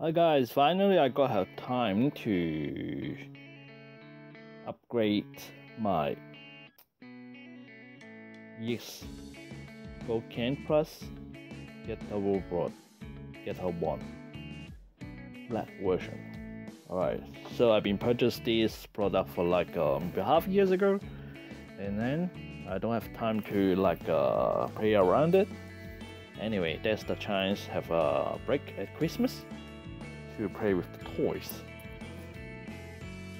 Hi guys, finally I got have time to upgrade my Yes Gold Can Plus get double broad Getter One black version. Alright, so I've been purchased this product for like um half years ago and then I don't have time to like uh, play around it. Anyway, there's the chance have a break at Christmas to play with the toys.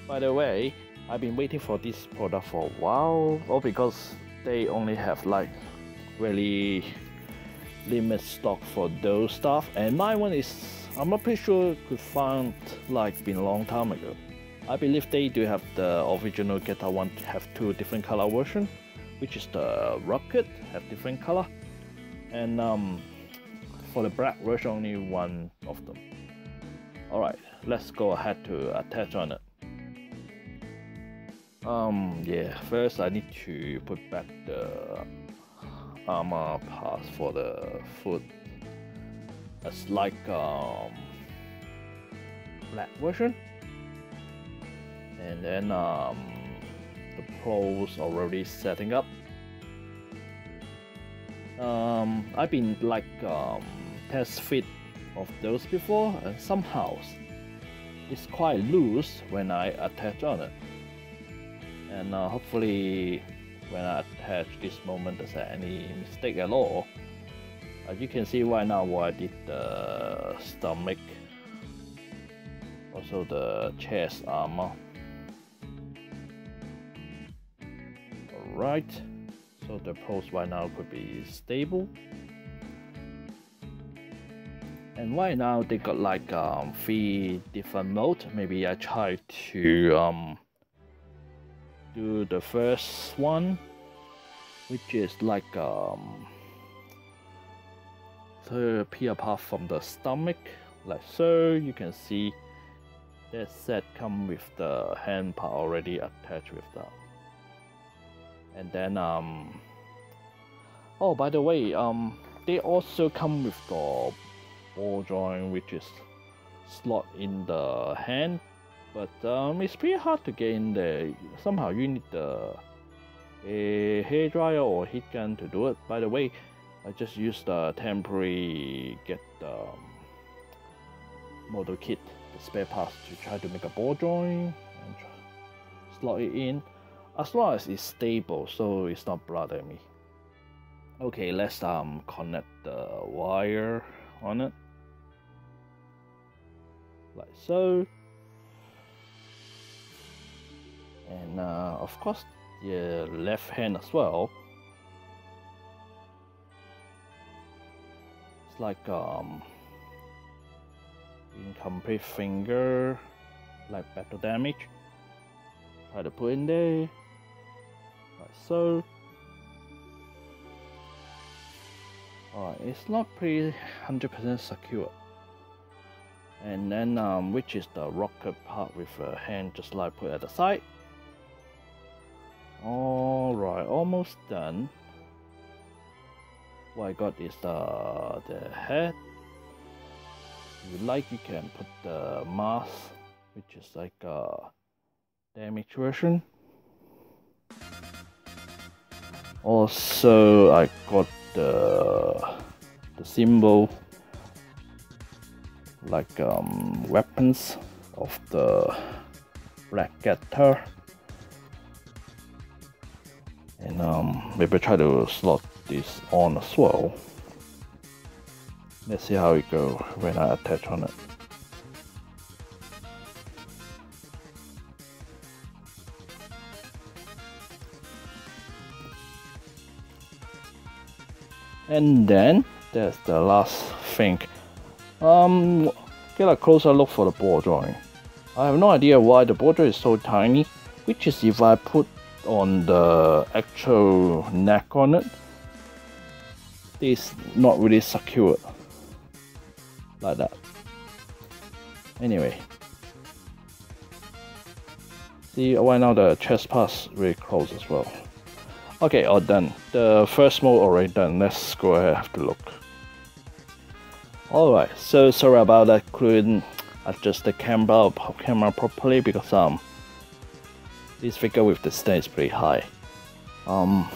By the way, I've been waiting for this product for a while, all because they only have like really limited stock for those stuff, and my one is I'm not pretty sure could find like been a long time ago. I believe they do have the original Getter one have two different color version, which is the Rocket have different color, and um, for the black version only one of them. Alright, let's go ahead to attach on it. Um, yeah, first I need to put back the armor parts for the foot. It's like um, black version. And then um, the pros already setting up. Um, I've been like um, test fit of those before and somehow it's quite loose when I attach on it. And uh, hopefully when I attach this moment there's any mistake at all. As you can see right now what I did the stomach also the chest armor. Alright so the pose right now could be stable and right now they got like um, three different mode. Maybe I try to um, do the first one, which is like um, appear apart from the stomach, like so. You can see that set come with the hand part already attached with that. And then um, oh by the way um, they also come with the ball joint which is slot in the hand but um, it's pretty hard to get in there. Somehow you need the a hair dryer or heat gun to do it. By the way I just used the temporary get the um, model kit the spare parts to try to make a ball joint and slot it in. As long as it's stable so it's not bothering me. Okay let's um connect the wire on it like so. And uh, of course the left hand as well. It's like um incomplete finger like battle damage. Try to put in there. Like so. Alright, it's not pretty 100% secure and then um, which is the rocket part with a hand just like put at the side? Alright almost done. What I got is the, the head. If you like you can put the mask which is like a damage version. Also I got the the symbol like um, weapons of the Black Getter and um, maybe try to slot this on as well. Let's see how it go when I attach on it. And then that's the last thing um, get a closer look for the ball joint. I have no idea why the border is so tiny, which is if I put on the actual neck on it, it's not really secure like that. Anyway, see right now the chest pass really close as well. Okay, all done. The first mode already done. Let's go ahead have to look. Alright, so sorry about that, couldn't adjust the camera camera properly because um this figure with the stand is pretty high. Um,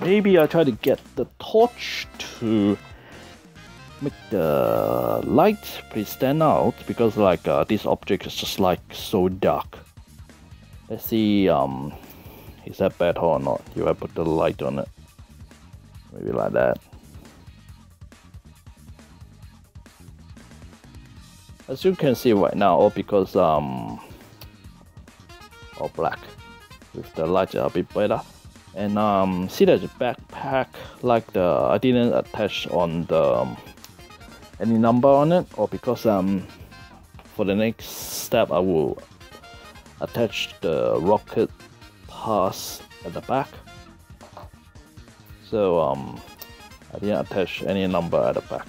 maybe I try to get the torch to make the light pretty stand out because like uh, this object is just like so dark. Let's see um is that better or not? You I put the light on it. Maybe like that. As you can see right now all because um all black with the light a bit better and um see that the backpack like the I didn't attach on the um, any number on it or because um for the next step I will attach the rocket pass at the back. So um I didn't attach any number at the back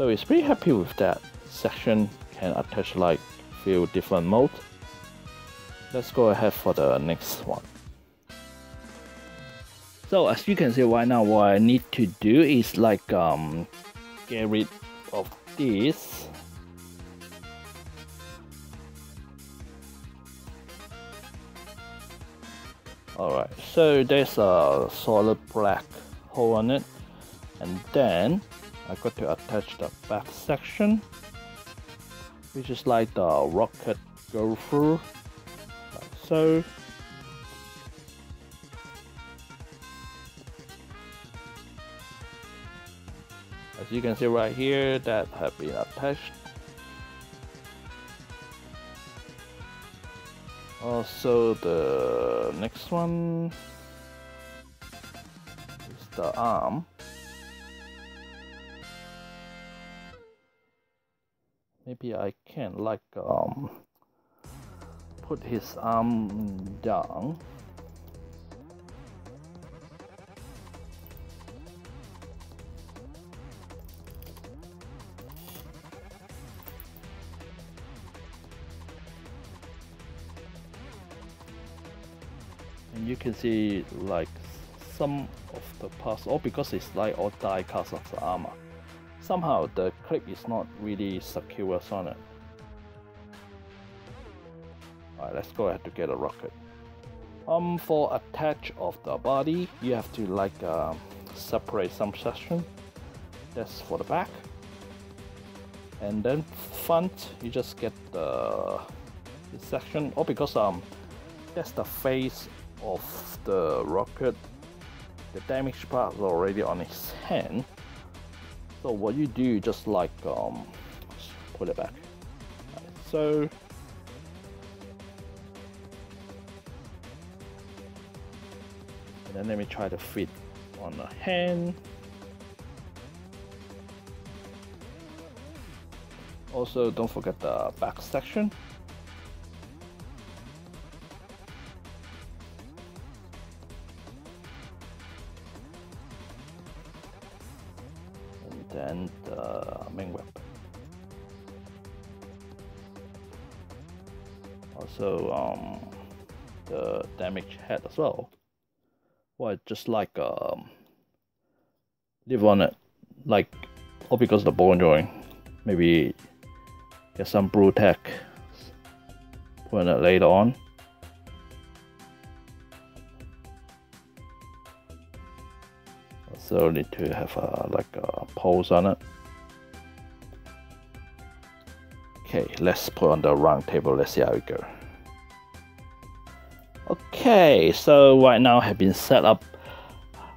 So it's pretty happy with that section can attach like few different mode. Let's go ahead for the next one. So as you can see right now what I need to do is like um get rid of this Alright, so there's a solid black hole on it and then I got to attach the back section. Which is like the rocket go through like so. As you can see right here that have been attached. Also the next one is the arm maybe I can like um, put his arm down. And you can see like some of the parts all because it's like all die cast of the armor somehow the clip is not really secure on it. Alright, let's go ahead to get a rocket. Um, for attach of the body, you have to like uh, separate some section. That's for the back. And then front, you just get the this section. Oh, because um, that's the face of the rocket. The damaged part is already on his hand. So what you do, just like um, put it back. So and then let me try to fit on the hand. Also, don't forget the back section. And the main weapon. Also, um, the damage head as well. Well, just like um, live on it, like, or because the bone joint, maybe get some brew tech, put it later on. So need to have a, like a pose on it. Okay let's put on the round table. Let's see how it go. Okay so right now have been set up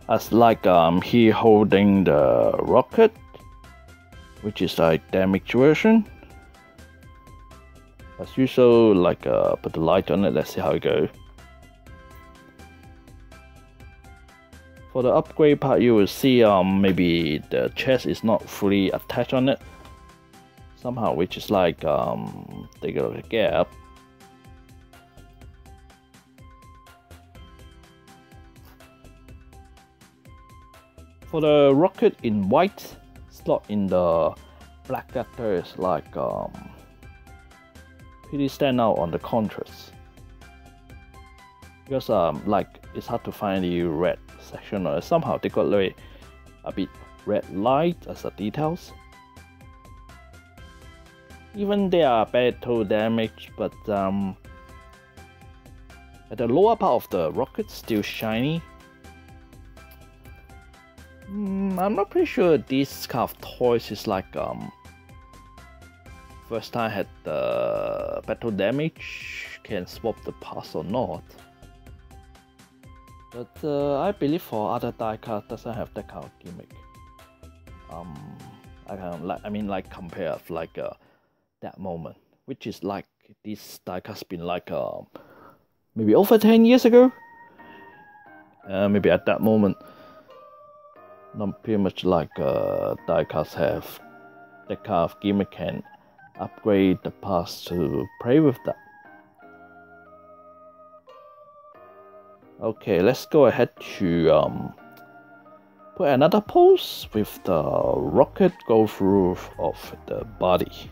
as like um he holding the rocket which is like damaged version. As usual like uh put the light on it. Let's see how it goes For the upgrade part, you will see um, maybe the chest is not fully attached on it. Somehow, which is like, um, take a gap. For the rocket in white, slot in the black letter is like um, pretty stand out on the contrast. because um like it's hard to find the red section or somehow they got like a bit red light as the details. Even they are battle damage, but um, at the lower part of the rocket still shiny. Mm, I'm not pretty sure this kind of toys is like um first time had the battle damage can swap the parts or not. But uh, I believe for other diecast doesn't have that kind of gimmick. Um, I can like I mean like compare like uh, that moment, which is like this diecast been like uh, maybe over ten years ago. Uh, maybe at that moment, not pretty much like uh, diecast have that kind of gimmick can upgrade the past to play with that. Okay, let's go ahead to um, put another pose with the rocket go through of the body.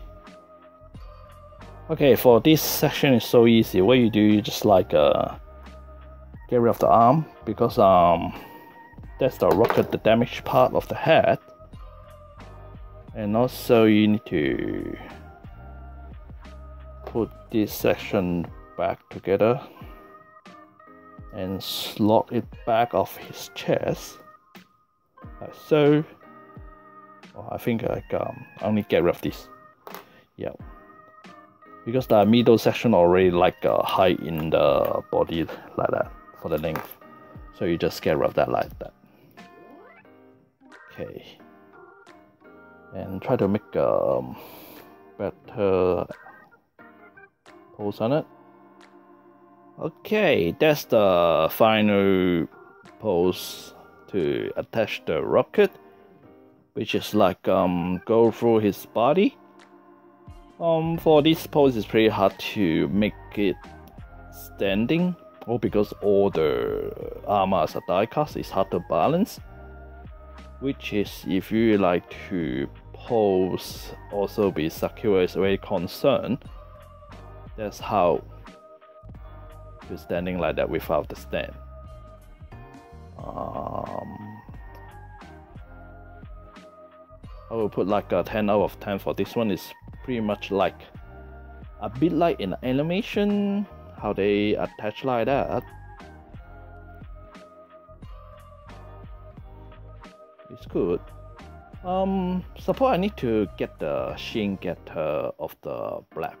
Okay, for this section is so easy. What you do, you just like uh, get rid of the arm because um, that's the rocket, the damaged part of the head. And also you need to put this section back together and slot it back off his chest. Like so. Oh, I think I um, only get rid of this. Yeah. Because the middle section already like uh, high in the body like that for the length. So you just get rid of that like that. Okay. And try to make a um, better pose on it Okay, that's the final pose to attach the rocket, which is like um go through his body. Um, for this pose, it's pretty hard to make it standing, or because all the armor as a die cast is hard to balance. Which is if you like to pose also be secure is very concerned. That's how to standing like that without the stand. Um, I will put like a 10 out of 10 for this one. Is pretty much like a bit like in animation, how they attach like that. It's good. Um, suppose I need to get the Shin Getter of the black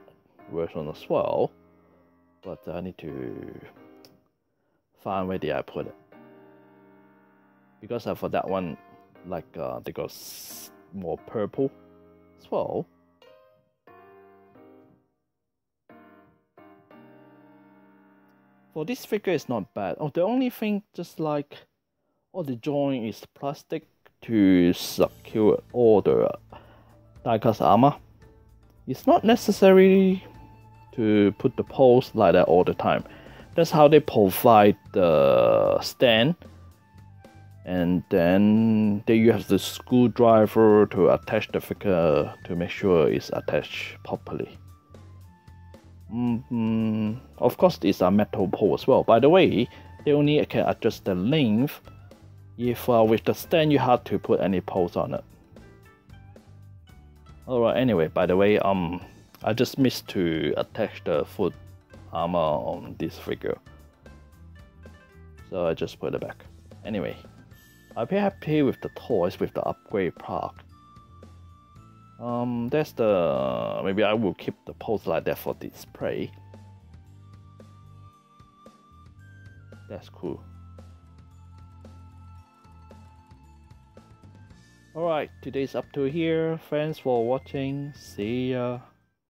version as well but I need to find where did I put it? Because uh, for that one like uh, they got more purple as well. For this figure it's not bad. Oh the only thing just like all the joint is plastic to secure all the diecast armor. It's not necessary to put the poles like that all the time. That's how they provide the stand. And then there you have the screwdriver to attach the figure to make sure it's attached properly. Mm -hmm. Of course, it's a metal pole as well. By the way, they only can adjust the length if uh, with the stand you have to put any poles on it. Alright, anyway, by the way, um, I just missed to attach the foot armor on this figure. So I just put it back. Anyway, I'll be happy with the toys with the upgrade park. Um, that's the... maybe I will keep the pose like that for display. That's cool. Alright, today's up to here. Thanks for watching. See ya.